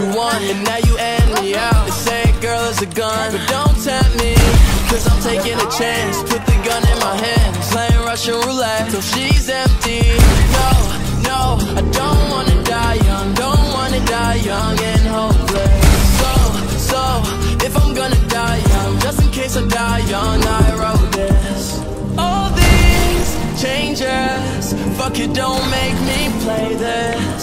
You want, And now you end me out. They say girl is a gun But don't tempt me Cause I'm taking a chance. Put the gun in my hand Playing Russian roulette Till she's empty. No, no I don't wanna die young Don't wanna die young and hopeless. So, so If I'm gonna die young Just in case I die young I wrote this. All these changes Fuck it, don't make me play this.